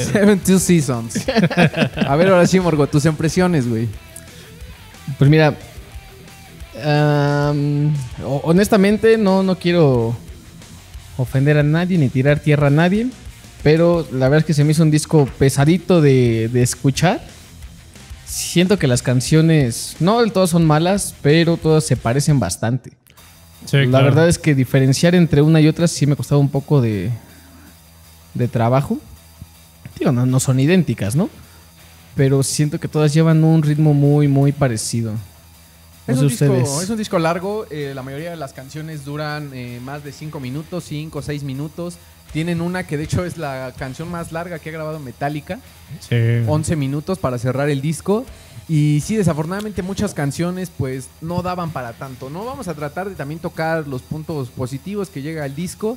Seven Two Seasons. A ver, ahora sí, Morgo, tus impresiones, güey. Pues mira, am, ho- honestamente no, no quiero ofender a nadie ni tirar tierra a nadie, pero la verdad es que se me hizo un disco pesadito de, de escuchar. Siento que las canciones no del todo son malas, pero todas se parecen bastante. Sí, la claro. verdad es que diferenciar entre una y otra sí me costaba un poco de, de trabajo. Digo, no, no son idénticas, ¿no? Pero siento que todas llevan un ritmo muy, muy parecido. No Es un, disco, es un disco largo, eh, la mayoría de las canciones duran eh, más de 5 minutos, 5 o 6 minutos. Tienen una que de hecho es la canción más larga que ha grabado Metallica, Sí. 11 minutos para cerrar el disco. Y sí, desafortunadamente muchas canciones pues no daban para tanto. No vamos a tratar de también tocar los puntos positivos que llega el disco.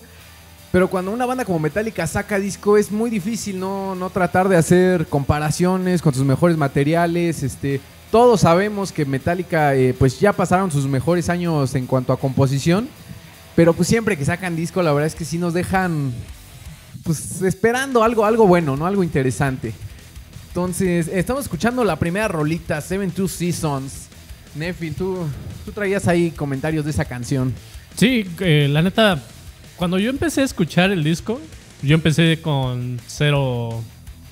Pero cuando una banda como Metallica saca disco es muy difícil no, no tratar de hacer comparaciones con sus mejores materiales. Este, todos sabemos que Metallica eh, pues ya pasaron sus mejores años en cuanto a composición. Pero pues siempre que sacan disco la verdad es que sí nos dejan pues esperando algo, algo bueno, ¿no? Algo interesante. Entonces, estamos escuchando la primera rolita, Seven Two Seasons. Nefil, tú, tú traías ahí comentarios de esa canción. Sí, eh, la neta, cuando yo empecé a escuchar el disco, yo empecé con cero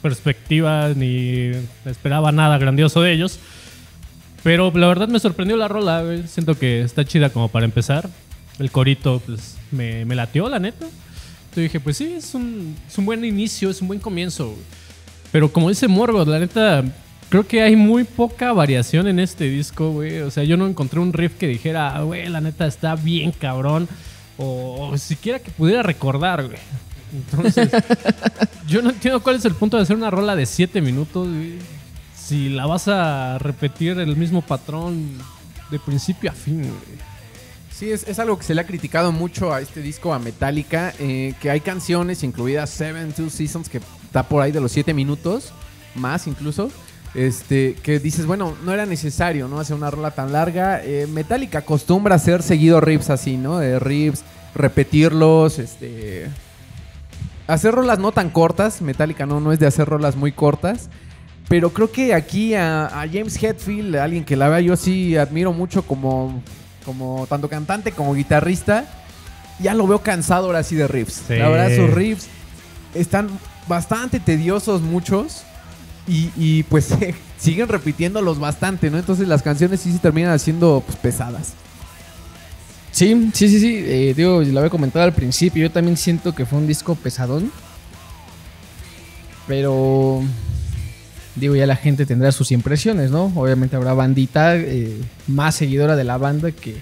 perspectiva ni esperaba nada grandioso de ellos. Pero la verdad me sorprendió la rola, güey. Siento que está chida como para empezar. El corito, pues, me, me latió, la neta. Entonces dije, pues sí, es un, es un buen inicio, es un buen comienzo. güey. Pero como dice Morgo, la neta, creo que hay muy poca variación en este disco, güey. O sea, yo no encontré un riff que dijera, "Ah, güey, la neta está bien cabrón. O, o siquiera que pudiera recordar, güey. Entonces, yo no entiendo cuál es el punto de hacer una rola de 7 minutos, güey. Si la vas a repetir el mismo patrón de principio a fin, güey. Sí, es, es algo que se le ha criticado mucho a este disco, a Metallica, eh, que hay canciones, incluidas Seven Two Seasons, que está por ahí de los 7 minutos, más incluso, este, que dices, bueno, no era necesario, ¿no? Hacer una rola tan larga. Eh, Metallica acostumbra hacer seguido riffs así, ¿no? De riffs, repetirlos, este... Hacer rolas no tan cortas, Metallica no, no es de hacer rolas muy cortas. Pero creo que aquí a, a James Hetfield, alguien que la verdad yo sí admiro mucho como, como tanto cantante como guitarrista, ya lo veo cansado ahora sí de riffs. Sí. La verdad, sus riffs están bastante tediosos muchos y, y, pues siguen repitiéndolos bastante, ¿no? Entonces las canciones sí se terminan haciendo pues, pesadas. Sí, sí, sí, sí. eh, digo, lo había comentado al principio. Yo también siento que fue un disco pesadón. Pero. Digo, ya la gente tendrá sus impresiones, ¿no? Obviamente habrá bandita eh, más seguidora de la banda que,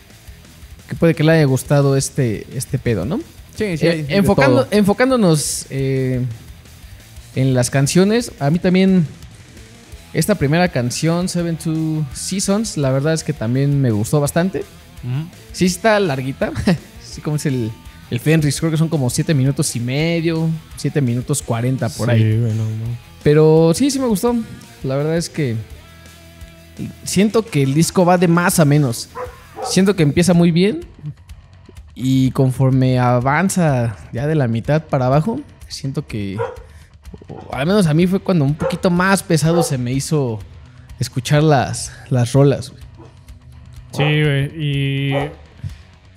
que puede que le haya gustado este, este pedo, ¿no? Sí, sí. Eh, enfocando, enfocándonos eh, en las canciones, a mí también esta primera canción, Seven Two Seasons, la verdad es que también me gustó bastante. Sí está larguita, sí como es el, el Fenris, creo que son como 7 minutos y medio, 7 minutos 40 por ahí. Sí, bueno, no. Pero sí, sí me gustó. La verdad es que siento que el disco va de más a menos. Siento que empieza muy bien y conforme avanza ya de la mitad para abajo, siento que al menos a mí fue cuando un poquito más pesado se me hizo escuchar las, las rolas. güey. Sí, güey. Y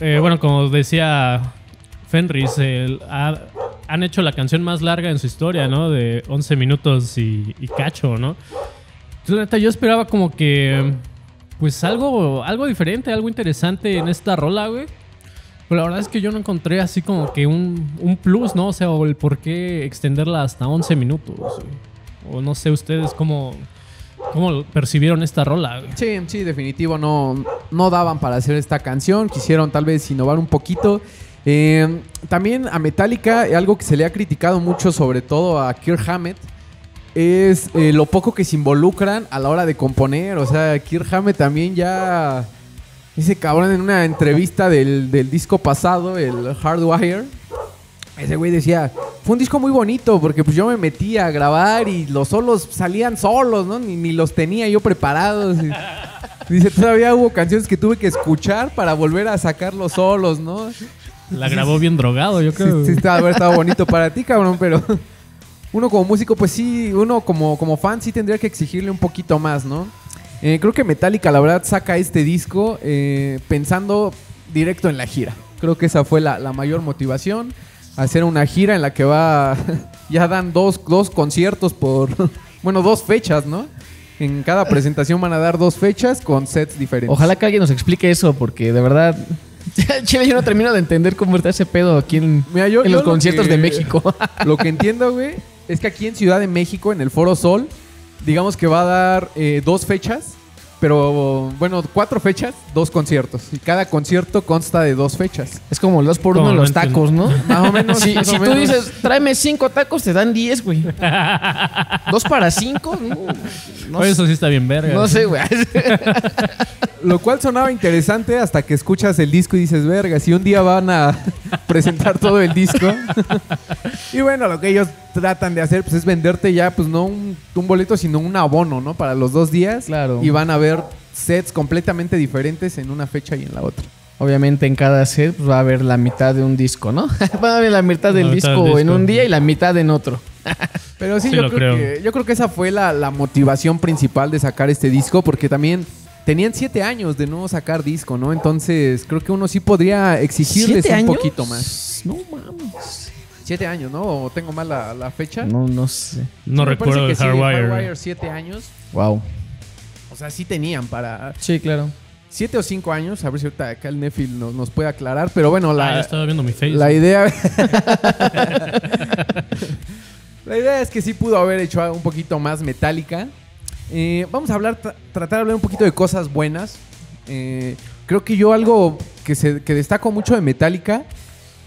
eh, bueno, como decía Fenris, el- ha- han hecho la canción más larga en su historia, ¿no? De 11 minutos y, y cacho, ¿no? Entonces, yo esperaba como que, pues algo, algo diferente, algo interesante en esta rola, güey. Pero la verdad es que yo no encontré así como que un, un plus, ¿no? O sea, o el por qué extenderla hasta 11 minutos. O no sé ustedes cómo, cómo percibieron esta rola. Sí, sí, definitivo, no, no daban para hacer esta canción. Quisieron tal vez innovar un poquito. Eh, también a Metallica, algo que se le ha criticado mucho, sobre todo a Kirk Hammett, es eh, lo poco que se involucran a la hora de componer. O sea, Kirk Hammett también ya. Ese cabrón en una entrevista del, del disco pasado, el Hardwire. Ese güey decía, fue un disco muy bonito porque pues yo me metí a grabar y los solos salían solos, ¿no? Ni, ni los tenía yo preparados. Y- dice, todavía hubo canciones que tuve que escuchar para volver a sacar los solos, ¿no? La grabó bien drogado, yo Sí, creo. sí, estaba, haber estado bonito para ti, cabrón, pero... uno como músico, pues sí, uno como, como fan sí tendría que exigirle un poquito más, ¿no? Eh, creo que Metallica, la verdad, saca este disco eh, pensando directo en la gira. Creo que esa fue la, la mayor motivación. Hacer una gira en la que va. ya dan dos, dos conciertos por. bueno, dos fechas, ¿no? En cada presentación van a dar dos fechas con sets diferentes. Ojalá que alguien nos explique eso, porque de verdad. Chile, yo no termino de entender cómo está ese pedo aquí en, Mira, yo- en yo los lo conciertos que- de México. Lo que entiendo, güey, es que aquí en Ciudad de México, en el Foro Sol, digamos que va a dar eh, dos fechas, pero bueno, cuatro fechas, dos conciertos. Y cada concierto consta de dos fechas. es como el dos por uno los tacos, ¿no? Más o menos. Si, más si o tú menos. dices, tráeme cinco tacos, te dan diez, güey. ¿Dos para cinco? No, eso sí está bien verga. no sé, güey. Lo cual sonaba interesante hasta que escuchas el disco y dices, verga, si un día van a presentar todo el disco. y bueno, lo que ellos tratan de hacer pues, es venderte ya, pues no un, un boleto, sino un abono, ¿no? Para los dos días. Claro. Y van a ver sets completamente diferentes en una fecha y en la otra. Obviamente en cada set pues, va a haber la mitad de un disco, ¿no? va a haber la mitad del La mitad disco, en un día y la mitad en otro. Pero sí, Sí, yo, creo creo. Que, yo creo que esa fue la, la motivación principal de sacar este disco, porque también tenían siete años de no sacar disco, ¿no? Entonces creo que uno sí podría exigirles ¿Siete un años? poquito más. No mames. Siete años, ¿no? ¿O tengo mal la, la fecha? No, no sé. No recuerdo de parece que sí, Hardwire. Hardwire, siete años. Wow. O sea, sí tenían para... Sí, claro. Siete o cinco años. A ver si ahorita acá el Nefil nos, nos puede aclarar. Pero bueno, Ah, la, estaba viendo mi face. la idea... la idea es que sí pudo haber hecho algo un poquito más metálica. Eh, vamos a hablar, tra- tratar de hablar un poquito de cosas buenas. Eh, creo que yo algo que, se, que destaco mucho de Metallica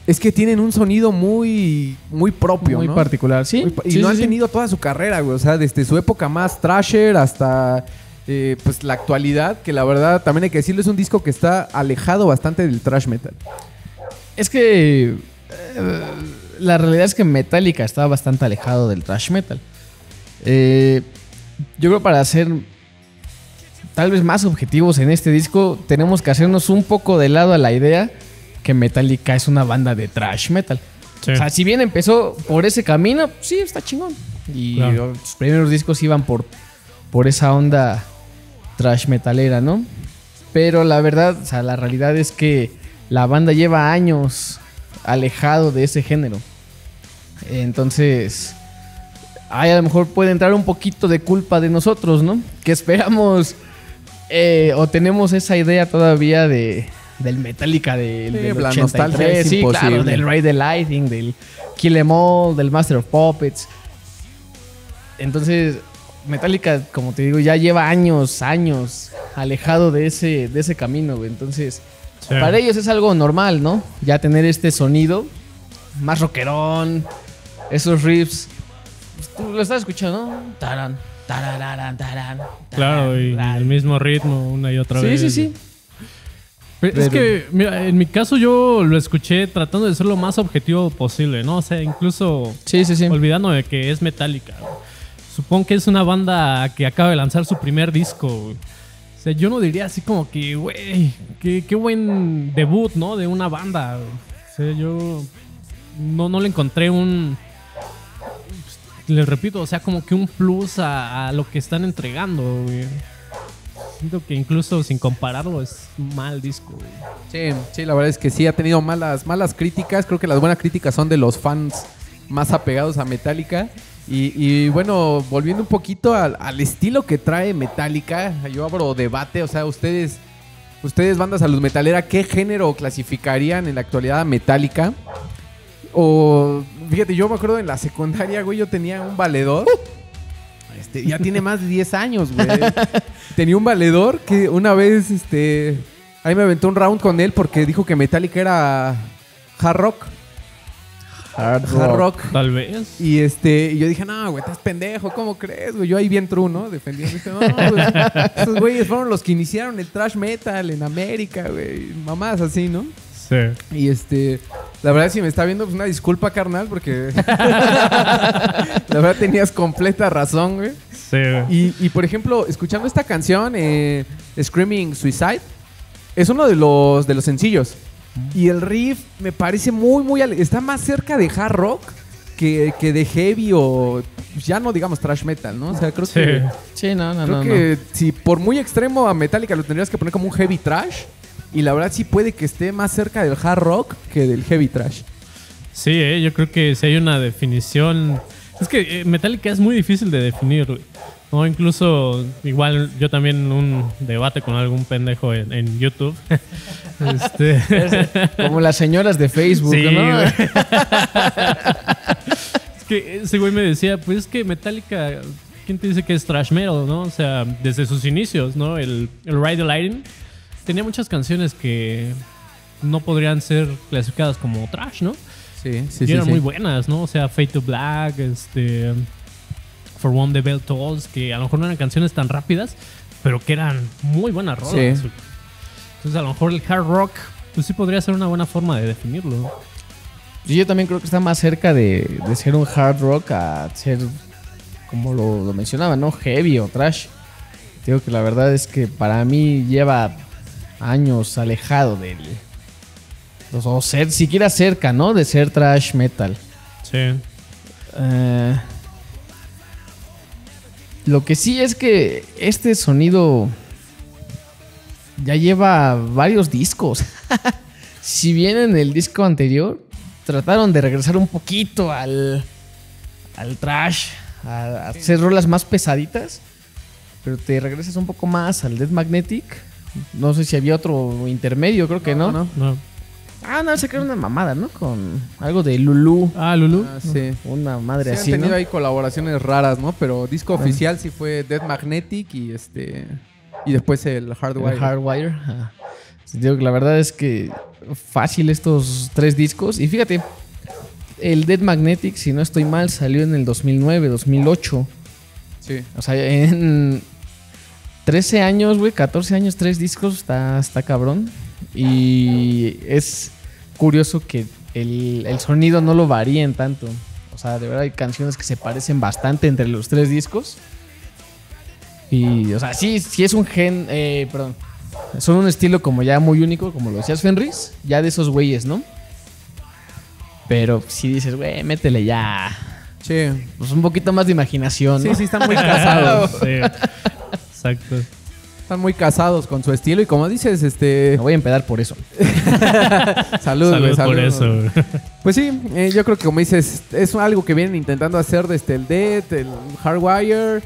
es que tienen un sonido muy, muy propio, Muy ¿no? particular, sí. Muy y Sí, lo sí, han sí. tenido toda su carrera, güey. O sea, desde su época más trasher hasta eh, pues la actualidad, que la verdad también hay que decirlo, es un disco que está alejado bastante del trash metal. Es que eh, la realidad es que Metallica está bastante alejado del thrash metal. Eh, yo creo para ser tal vez más objetivos en este disco, tenemos que hacernos un poco de lado a la idea que Metallica es una banda de thrash metal. Sí. O sea, si bien empezó por ese camino, sí, está chingón. Y Claro. sus primeros discos iban por, por esa onda trash metalera, ¿no? Pero la verdad, o sea, la realidad es que la banda lleva años alejado de ese género. Entonces, ahí a lo mejor puede entrar un poquito de culpa de nosotros, ¿no? Que esperamos eh, o tenemos esa idea todavía de del Metallica del, Sí, del la 83, nostalgia es sí, claro, del Ride the Lightning, del Kill Em All, del Master of Puppets. Entonces, Metallica, como te digo, ya lleva años, años alejado de ese, de ese camino, güey. Entonces, Sí. para ellos es algo normal, ¿no? Ya tener este sonido más rockerón, esos riffs. Pues, Tú lo estás escuchando, ¿no? Tarán, tarán, Claro, y el mismo ritmo una y otra Sí, vez. sí, sí. Pero es que, mira, en mi caso yo lo escuché tratando de ser lo más objetivo posible, ¿no? O sea, incluso Sí, sí, sí. olvidando de que es Metallica. Supongo que es una banda que acaba de lanzar su primer disco. yo no diría así como que, güey, qué, buen debut, ¿no? De una banda. yo no, no le encontré un... Les repito, o sea, como que un plus a, lo que están entregando. Siento que incluso sin compararlo es mal disco. Sí, sí, la verdad es que sí, ha tenido malas, malas críticas. Creo que las buenas críticas son de los fans más apegados a Metallica. Y, y bueno, volviendo un poquito al, al estilo que trae Metallica, yo abro debate, o sea, ustedes, ustedes bandas a luz metalera, ¿qué género clasificarían en la actualidad a Metallica? O, fíjate, yo me acuerdo en la secundaria, güey, yo tenía un valedor. Este, ya tiene más de 10 años, güey. tenía un valedor que una vez, este, ahí me aventó un round con él porque dijo que Metallica era hard rock. Hard Hard rock. Tal vez. Y este, y yo dije, no, güey, estás pendejo, ¿cómo crees, güey? Yo ahí bien true, ¿no? Defendiendo. Dije, no, esos güeyes fueron los que iniciaron el trash metal en América, güey. Mamás así, ¿no? Sí. Y este, la verdad, si me está viendo, pues una disculpa, carnal, porque la verdad tenías completa razón, güey. Sí, güey. Y, y, por ejemplo, escuchando esta canción, eh, Screaming Suicide, es uno de los, de los sencillos. Y el riff me parece muy, muy... Está más cerca de hard rock que, que de heavy o ya no digamos trash metal, ¿no? O sea, creo Sí. que Sí, no, no, creo no. que si por muy extremo a Metallica lo tendrías que poner como un heavy trash y la verdad sí puede que esté más cerca del hard rock que del heavy trash. Sí, eh, yo creo que si hay una definición. Es que eh, Metallica es muy difícil de definir. O incluso, igual yo también un debate con algún pendejo en, en YouTube. este. Como las señoras de Facebook, Sí, ¿no? es que ese güey me decía, pues es que Metallica, ¿quién te dice que es trash metal, no? O sea, desde sus inicios, ¿no? El, el Ride the Lightning tenía muchas canciones que no podrían ser clasificadas como trash, ¿no? Sí, sí, y eran muy buenas, ¿no? O sea, Fade to Black, este. For One the Bell Tolls, que a lo mejor no eran canciones tan rápidas, pero que eran muy buenas rolas. Sí. Entonces, a lo mejor el hard rock, pues sí podría ser una buena forma de definirlo. Yo también creo que está más cerca de, de ser un hard rock a ser, como lo, lo mencionaba, ¿no? Heavy o trash. Digo que la verdad es que para mí lleva años alejado del... O ser siquiera cerca, ¿no? De ser trash metal. Sí. Eh, lo que sí es que este sonido ya lleva varios discos. si bien en el disco anterior trataron de regresar un poquito al, al trash, a, a hacer rolas más pesaditas, pero te regresas un poco más al Dead Magnetic. No sé si había otro intermedio, creo que no. no. No. Ah, no, se creó una mamada, ¿no? Con algo de Lulu. Ah, Lulu. Ah, sí. Una madre Sí, han así, tenido ¿no? ahí colaboraciones raras, ¿no? Pero disco oficial sí fue Dead Magnetic y este y después el Hardwire. El Hardwire. Digo que la verdad es que fácil estos tres discos. Y fíjate, el Dead Magnetic, si no estoy mal, salió en el 2009, 2008. Sí. O sea, en 13 años, güey, 14 años, tres discos, está, está cabrón. Y es curioso que el, el sonido no lo varíen tanto. O sea, de verdad hay canciones que se parecen bastante entre los tres discos. Y, o sea, sí, sí es un gen, eh, perdón. Son un estilo como ya muy único, como lo decías Fenris, ya de esos güeyes, ¿no? Pero si dices, güey, métele ya. Sí. Pues un poquito más de imaginación, ¿no? Sí, sí, están muy casados. Sí. Exacto. Están muy casados con su estilo y como dices, este... Me voy a empedar por eso. Salud, Salud salud. por eso. Pues sí, eh, yo creo que como dices, es algo que vienen intentando hacer desde el Dead, el Hardwire.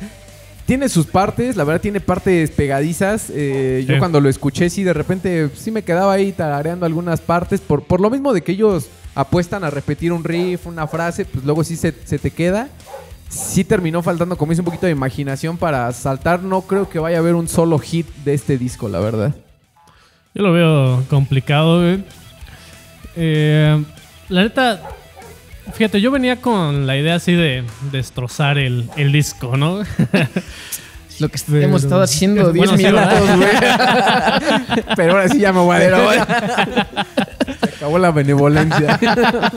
Tiene sus partes, la verdad tiene partes pegadizas. Eh, Yo Sí. cuando lo escuché, sí, de repente sí me quedaba ahí tarareando algunas partes. Por, por lo mismo de que ellos apuestan a repetir un riff, una frase, pues luego sí se, se te queda. Sí terminó faltando, como dice, un poquito de imaginación para saltar. No creo que vaya a haber un solo hit de este disco, la verdad. Yo lo veo complicado, güey. Eh, la neta, fíjate, yo venía con la idea así de destrozar el, el disco, ¿no? Lo que Pero- hemos estado haciendo 10 Bueno, sí, minutos, güey. Pero ahora sí ya me voy a Se acabó la benevolencia.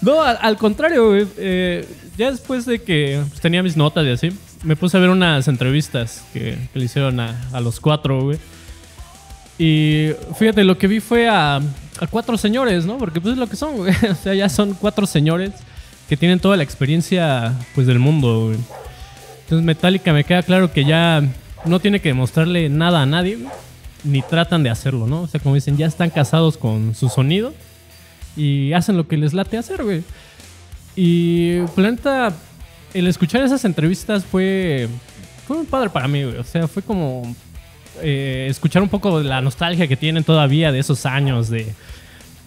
No, al, al contrario, güey. Eh, ya después de que tenía mis notas y así, me puse a ver unas entrevistas que, que le hicieron a, a los cuatro, güey. Y fíjate, lo que vi fue a, a cuatro señores, ¿no? Porque pues es lo que son, güey. O sea, ya son cuatro señores que tienen toda la experiencia, pues, del mundo, güey. Entonces, Metallica me queda claro que ya no tiene que demostrarle nada a nadie, Ni tratan de hacerlo, ¿no? O sea, como dicen, ya están casados con su sonido y hacen lo que les late hacer, güey. Y pues, la neta, el escuchar esas entrevistas fue, fue muy padre para mí, güey. O sea, fue como eh, escuchar un poco la nostalgia que tienen todavía de esos años de,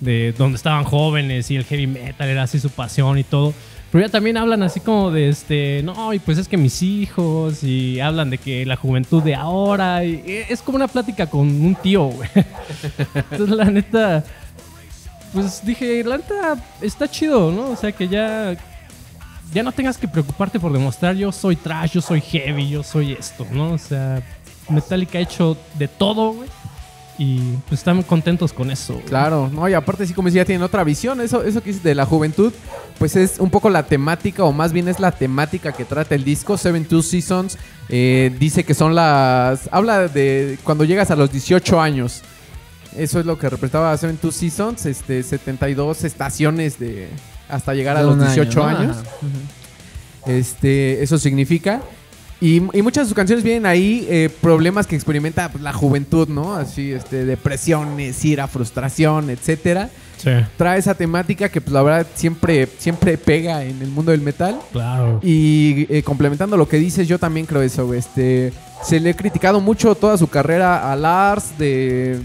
de donde estaban jóvenes y el heavy metal era así su pasión y todo. Pero ya también hablan así como de este, no, y pues es que mis hijos, y hablan de que la juventud de ahora, y es como una plática con un tío, güey. Entonces, la neta, pues dije, la neta está chido, ¿no? O sea, que ya, ya no tengas que preocuparte por demostrar yo soy trash, yo soy heavy, yo soy esto, ¿no? O sea, Metallica ha hecho de todo, güey. Y pues están contentos con eso. güey. Claro, no, y aparte sí como decía, tienen otra visión. Eso, eso que dices de la juventud, pues es un poco la temática, o más bien es la temática que trata el disco. Seven Two Seasons eh, dice que son las. Habla de cuando llegas a los 18 años. Eso es lo que representaba Seven Two Seasons, este, 72 estaciones de hasta llegar a los un año, 18 ¿no? años. Este, eso significa. Y, y muchas de sus canciones vienen ahí eh, problemas que experimenta pues, la juventud, ¿no? Así, este, depresiones, ira, frustración, etcétera. Sí, Trae esa temática que, pues, la verdad, siempre, siempre pega en el mundo del metal. claro. Y eh, complementando lo que dices, yo también creo eso, güey. Este, se le ha criticado mucho toda su carrera a Lars de,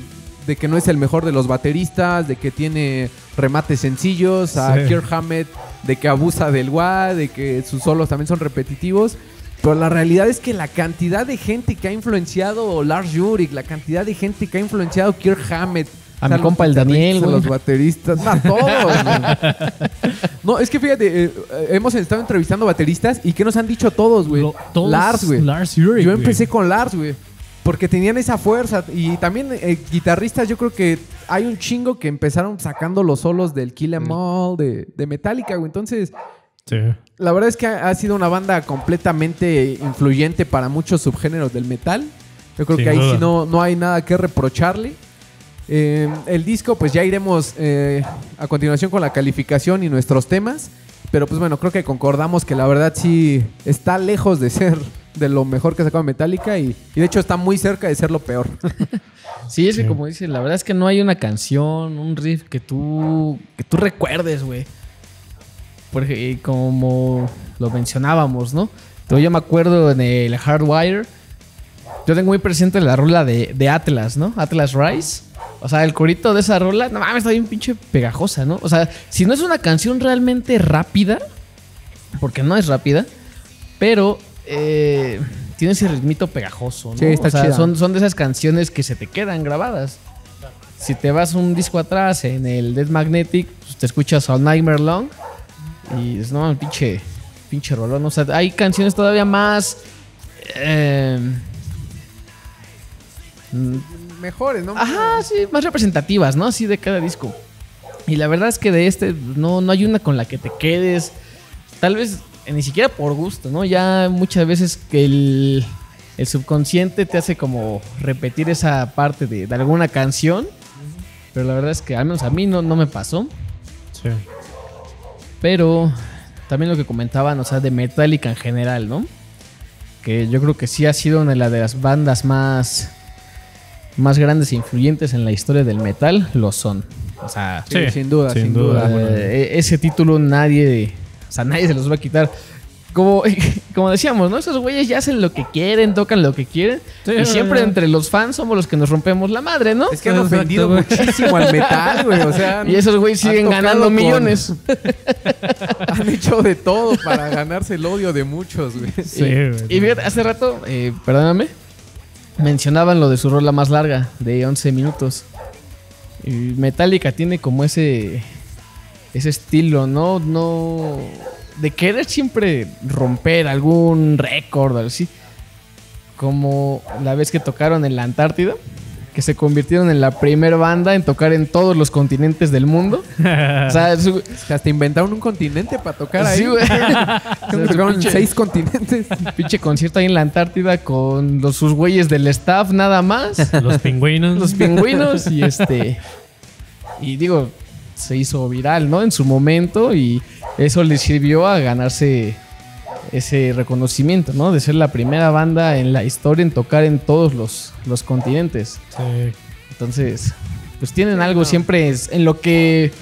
de que no es el mejor de los bateristas, de que tiene remates sencillos, a Sí. Kirk Hammett de que abusa del wah, de que sus solos también son repetitivos. Pero la realidad es que la cantidad de gente que ha influenciado Lars Ulrich, la cantidad de gente que ha influenciado Kirk Hammett, A mi compa el Daniel, güey. los bateristas, no, a todos. No, es que fíjate, eh, hemos estado entrevistando bateristas y ¿qué nos han dicho todos, güey? Lars, güey. Lars Ulrich, Yo empecé con Lars, güey. Porque tenían esa fuerza. Y también eh, guitarristas, yo creo que hay un chingo que empezaron sacando los solos del Kill Em All, de, de Metallica, güey. Entonces, Sí. la verdad es que ha, ha sido una banda completamente influyente para muchos subgéneros del metal. Yo creo Sin que ahí duda. sí no, no hay nada que reprocharle. Eh, el disco, pues ya iremos eh, a continuación con la calificación y nuestros temas. Pero pues bueno, creo que concordamos que la verdad sí está lejos de ser de lo mejor que ha sacado Metallica y, y de hecho está muy cerca de ser lo peor. Sí, es que Sí. como dices, la verdad es que no hay una canción, un riff que tú, que tú recuerdes, güey. Porque eh, como lo mencionábamos, ¿no? Entonces, yo me acuerdo en el Hardwire, yo tengo muy presente la rola de, de Atlas, ¿no? Atlas Rise. O sea, el corito de esa rola, no mames, está bien pinche pegajosa, ¿no? O sea, si no es una canción realmente rápida, porque no es rápida, pero eh, tiene ese ritmito pegajoso, ¿no? Sí, está o sea, chida. son, son de esas canciones que se te quedan grabadas. Si te vas un disco atrás en el Dead Magnetic, pues, te escuchas All Nightmare Long y es no, pinche, pinche rolón. O sea, hay canciones todavía más. eh, mm, Mejores, ¿no? Ajá, sí, más representativas, ¿no? Así de cada disco. Y la verdad es que de este no, no hay una con la que te quedes. Tal vez ni siquiera por gusto, ¿no? Ya muchas veces que el, el subconsciente te hace como repetir esa parte de, de alguna canción. Pero la verdad es que al menos a mí no, no me pasó. Sí. Pero también lo que comentaban, o sea, de Metallica en general, ¿no? Que yo creo que sí ha sido una de las bandas más, más grandes e influyentes en la historia del metal, lo son. O sea, Sí, sin duda, sin sin duda. duda. eh, ese título nadie, o sea, nadie se los va a quitar. Como, como decíamos, ¿no? Esos güeyes ya hacen lo que quieren, tocan lo que quieren. Sí, y siempre no, no. entre los fans somos los que nos rompemos la madre, ¿no? Es que han Exacto, ofendido güey. muchísimo al metal, güey. O sea, Y esos güeyes siguen ganando con- millones. Han hecho de todo para ganarse el odio de muchos, güey. Sí, güey. Y fíjate, hace rato, eh, perdóname, mencionaban lo de su rola más larga, de 11 minutos. Y Metallica tiene como ese ese estilo, ¿no? No de querer siempre romper algún récord así. Como la vez que tocaron en la Antártida, que se convirtieron en la primera banda en tocar en todos los continentes del mundo. O sea, su- hasta inventaron un continente para tocar ahí. sí, güey. Tocaron en pinche- seis continentes. Pinche concierto ahí en la Antártida con los, sus güeyes del staff nada más. Los pingüinos. los pingüinos y este... Y digo, se hizo viral, ¿no? En su momento y eso le sirvió a ganarse ese reconocimiento, ¿no? De ser la primera banda en la historia en tocar en todos los, los continentes. Sí. Entonces, pues tienen algo siempre es- en lo que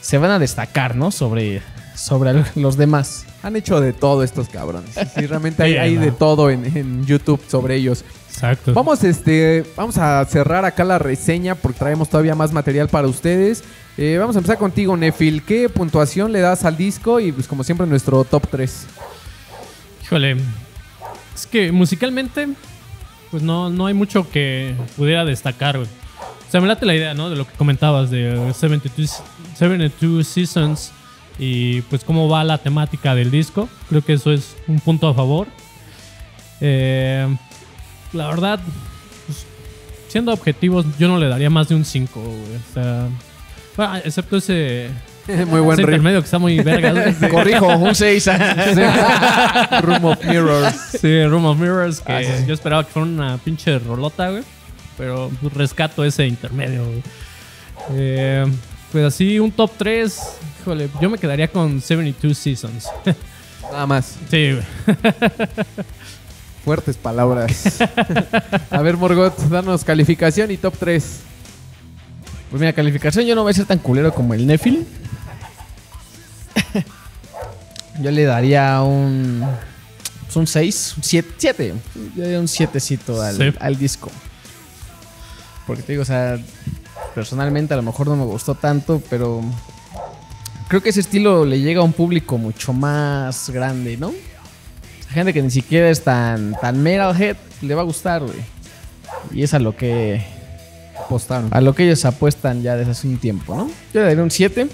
se van a destacar, ¿no? Sobre, sobre los demás. Han hecho de todo estos cabrones. Sí, realmente hay, de todo en, en YouTube sobre ellos. Exacto. Vamos, este, vamos a cerrar acá la reseña porque traemos todavía más material para ustedes. Eh, vamos a empezar contigo, Nefil. ¿Qué puntuación le das al disco? Y pues como siempre nuestro top 3. Híjole. Es que musicalmente, pues no, no hay mucho que pudiera destacar, güey. O sea, me late la idea, ¿no? De lo que comentabas de 72, 72 Seasons y pues cómo va la temática del disco. Creo que eso es un punto a favor. Eh, la verdad, pues, siendo objetivos, yo no le daría más de un 5, güey. O sea, bueno, excepto ese, Muy buen ese intermedio que está muy verga. Corrijo, un 6. Room of Mirrors. Sí, Room of Mirrors, que Ah, sí, sí. yo esperaba que fuera una pinche rolota, güey. Pero pues, rescato ese intermedio, güey. Eh, Pues así, un top 3. Híjole, yo me quedaría con 72 Seasons. Nada más. sí, güey. Fuertes palabras. a ver, Morgot, danos calificación y top 3. Pues mira, calificación yo no voy a ser tan culero como el Nefil. yo le daría un. pues un 6, un 7. Yo le daría un 7 al, Sí. al disco. Porque te digo, o sea, personalmente a lo mejor no me gustó tanto, pero creo que ese estilo le llega a un público mucho más grande, ¿no? Gente que ni siquiera es tan, tan metalhead, le va a gustar, güey. Y es a lo que Apostaron. a lo que ellos apuestan ya desde hace un tiempo, ¿no? Yo le daría un 7.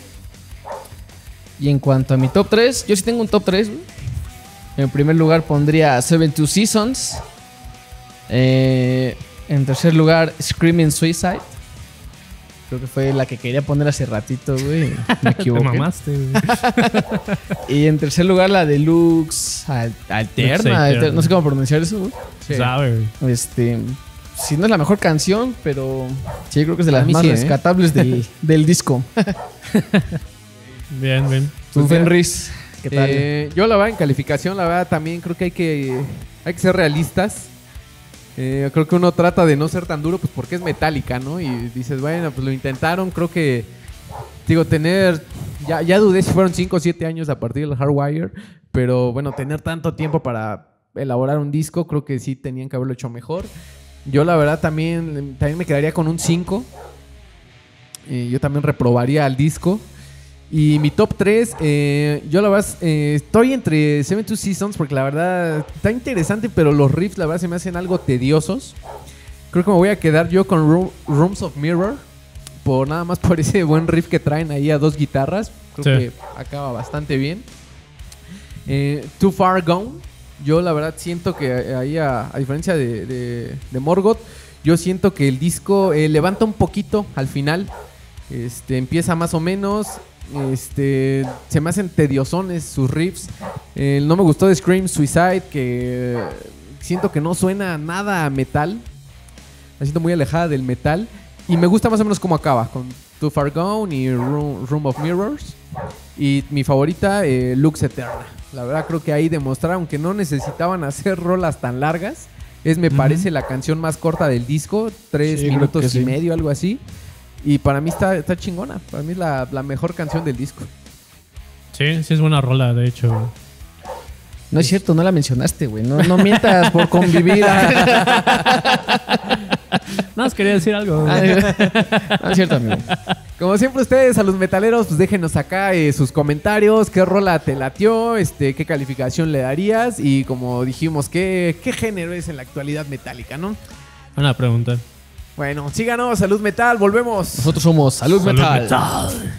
Y en cuanto a mi top 3, yo sí tengo un top 3. güey. En primer lugar pondría Seven Two Seasons. Eh, en tercer lugar, Screaming Suicide. Creo que fue la que quería poner hace ratito, güey. Me Te equivoqué. mamaste, güey. y en tercer lugar, la Deluxe Al- Alterna. Alterna. Alter- no sé cómo pronunciar eso, güey. Sí. Sabe, güey. Este, si no es la mejor canción, pero sí, creo que es de las más sí, ¿eh? rescatables del, del disco. Bien, bien. Tú, Pues. Fenris, ¿qué tal? Eh, yo la verdad en calificación, la verdad también creo que hay que, hay que ser realistas. Eh, creo que uno trata de no ser tan duro, pues porque es metálica, ¿no? Y dices, bueno, pues lo intentaron, creo que, digo, tener, ya, ya dudé si fueron 5 o 7 años a partir del Hardwire, pero bueno, tener tanto tiempo para elaborar un disco, creo que sí tenían que haberlo hecho mejor. Yo la verdad también, también me quedaría con un 5. Eh, yo también reprobaría al disco. Y mi top 3, yo la verdad eh, estoy entre Seven Two Seasons porque la verdad está interesante, pero los riffs la verdad se me hacen algo tediosos. Creo que me voy a quedar yo con Ro- Rooms of Mirror, por nada más por ese buen riff que traen ahí a dos guitarras. Creo Sí. que acaba bastante bien. Eh, Too Far Gone, yo la verdad siento que ahí, a, a diferencia de, de- de Morgoth, yo siento que el disco eh, levanta un poquito al final. Este, empieza más o menos. Este, se me hacen tediosones sus riffs. Eh, no me gustó de Scream Suicide, que siento que no suena nada a metal. La siento muy alejada del metal. Y me gusta más o menos cómo acaba, con Too Far Gone y Room, Room of Mirrors. Y mi favorita, eh, Lux Eterna. La verdad creo que ahí demostraron que no necesitaban hacer rolas tan largas. Es, me parece, la canción más corta del disco. Tres Sí, minutos y sí. medio, algo así. Y para mí está, está chingona. Para mí es la, la mejor canción del disco. Sí, sí es buena rola, de hecho. No es cierto, no la mencionaste, güey. No, no mientas por convivir. Nada más quería decir algo. Ah, güey. no es cierto, amigo. Como siempre ustedes, a los metaleros, pues déjenos acá eh, sus comentarios, qué rola te latió, este, qué calificación le darías y como dijimos, qué, qué género es en la actualidad metálica, ¿no? Una pregunta. Bueno, síganos, Salud Metal, volvemos. Nosotros somos Salud, Salud Metal. Metal.